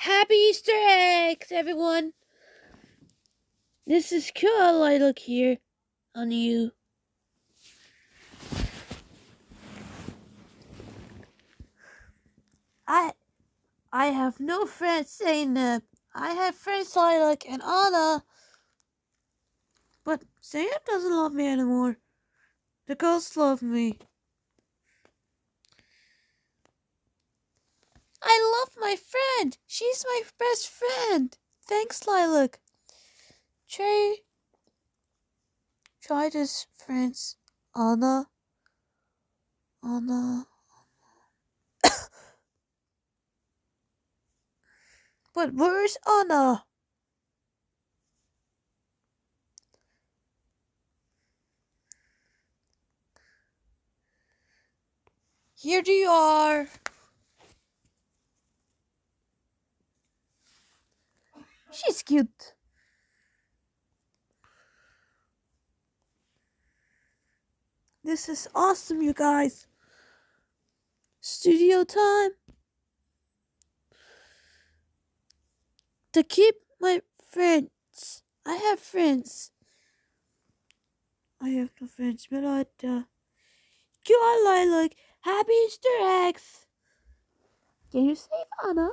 Happy Easter eggs, everyone! This is cool. I look here on you. I I have no friends that. I have friends Lilac and Anna. But Sam doesn't love me anymore. The ghosts love me. I love my friend. She's my best friend. Thanks, Lilac. Try, try this, friends. Anna. Anna. but where's Anna? Here you are. She's cute. This is awesome, you guys. Studio time. To keep my friends. I have friends. I have no friends, but I, uh, you are like Happy Easter eggs. Can you save Anna?